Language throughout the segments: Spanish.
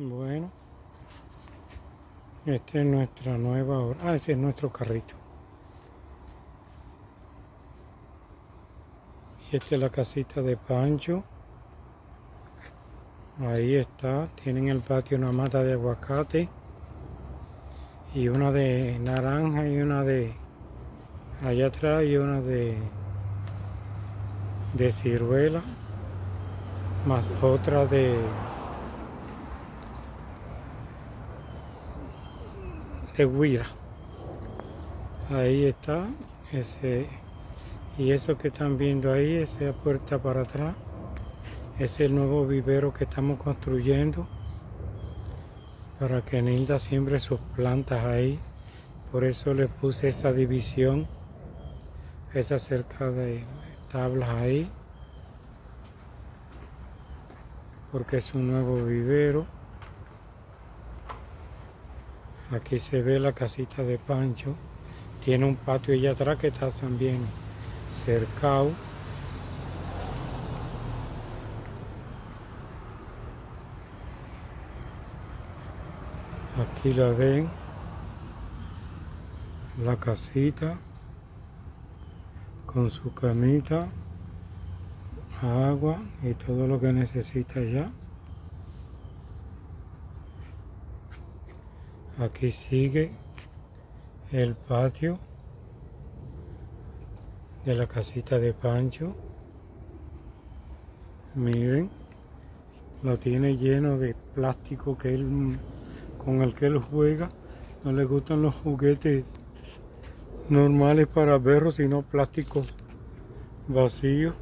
Bueno, esta es nuestra nueva hora. Ah, ese es nuestro carrito. Y esta es la casita de Pancho. Ahí está. Tienen el patio una mata de aguacate. Y una de naranja y una de allá atrás y una de de ciruela más otra de de guira ahí está ese y eso que están viendo ahí esa puerta para atrás es el nuevo vivero que estamos construyendo para que Nilda siembre sus plantas ahí. Por eso le puse esa división esa cerca de tablas ahí porque es un nuevo vivero aquí se ve la casita de Pancho tiene un patio allá atrás que está también cercado aquí la ven la casita con su camita, agua y todo lo que necesita ya. Aquí sigue el patio de la casita de Pancho. Miren, lo tiene lleno de plástico que él, con el que él juega. No le gustan los juguetes normales para perros, sino plástico vacío.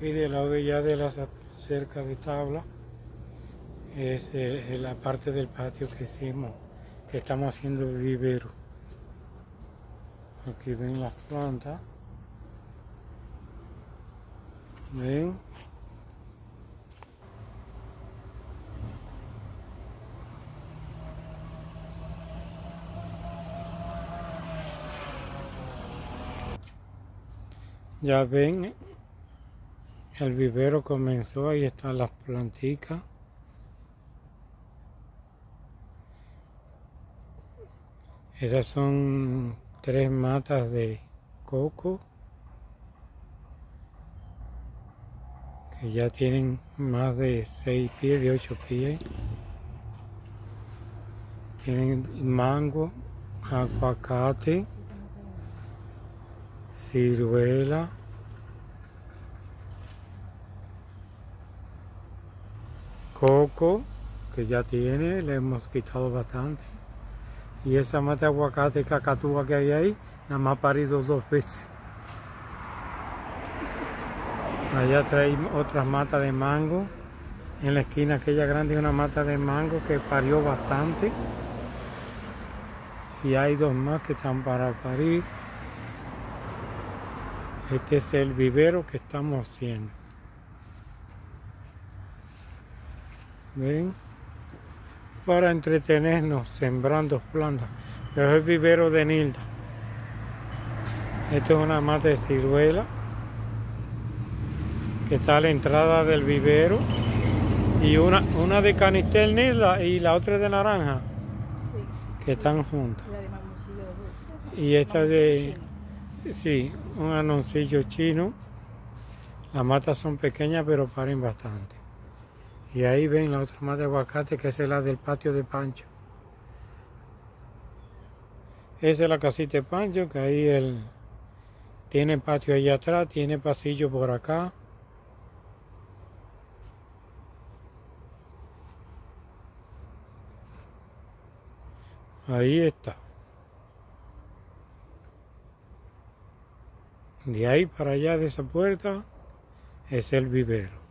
Y del lado ya de la cerca de tabla es eh, la parte del patio que hicimos, que estamos haciendo el vivero. Aquí ven las plantas. Ven. Ya ven, el vivero comenzó, ahí están las plantitas. Esas son tres matas de coco que ya tienen más de seis pies, de ocho pies. Tienen mango, aguacate ciruela, coco, que ya tiene, le hemos quitado bastante. Y esa mata de aguacate cacatúa que hay ahí, nada más parido dos veces. Allá trae otras matas de mango. En la esquina aquella grande hay una mata de mango que parió bastante. Y hay dos más que están para parir. Este es el vivero que estamos haciendo. ¿Ven? Para entretenernos sembrando plantas. Pero es el vivero de Nilda. Esto es una mata de ciruela que está a la entrada del vivero. Y una, una de canistel Nilda y la otra de naranja. Que están juntas. Y esta de... Sí, un anoncillo chino. Las matas son pequeñas pero paren bastante. Y ahí ven la otra mata de aguacate que es la del patio de Pancho. Esa es la casita de Pancho, que ahí él tiene patio allá atrás, tiene pasillo por acá. Ahí está. De ahí para allá de esa puerta es el vivero.